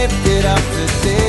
lift it up today.